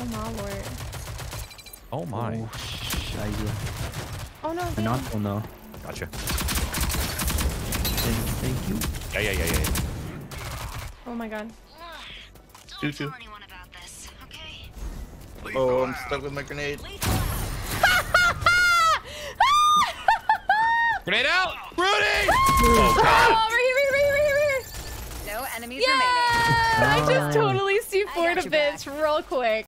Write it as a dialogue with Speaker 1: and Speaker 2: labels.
Speaker 1: Oh my lord.
Speaker 2: Oh my.
Speaker 3: Oh, scheiße.
Speaker 1: Oh no.
Speaker 3: Ein
Speaker 1: not.
Speaker 3: Oh no.
Speaker 2: Gotcha.
Speaker 3: Thank, thank you.
Speaker 2: Yeah, yeah, yeah, yeah. yeah.
Speaker 1: Oh my god.
Speaker 4: Choo choo. Oh, I'm stuck with my grenade.
Speaker 2: Grenade out! Rudy! Oh, God.
Speaker 1: Oh, right here, right here, right here, here.
Speaker 5: No enemies
Speaker 1: Yeah!
Speaker 5: remaining.
Speaker 1: I just totally C4'd a
Speaker 5: bitch back.
Speaker 1: real quick.